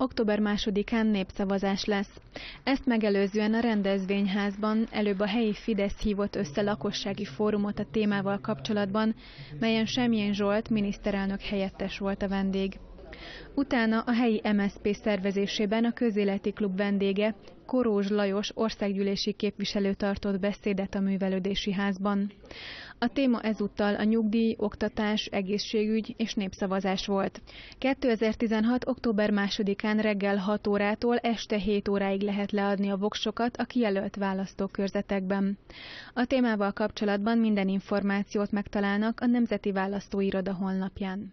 Október másodikán népszavazás lesz. Ezt megelőzően a rendezvényházban előbb a helyi Fidesz hívott össze lakossági fórumot a témával kapcsolatban, melyen Semjén Zsolt miniszterelnök helyettes volt a vendég. Utána a helyi MSZP szervezésében a közéleti klub vendége, Korózs Lajos országgyűlési képviselő tartott beszédet a művelődési házban. A téma ezúttal a nyugdíj, oktatás, egészségügy és népszavazás volt. 2016. október 2-án reggel 6 órától este 7 óráig lehet leadni a voksokat a kijelölt választókörzetekben. A témával kapcsolatban minden információt megtalálnak a Nemzeti Választóiroda honlapján.